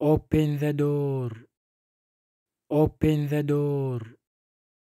Oh, Open the door. Open oh, the door.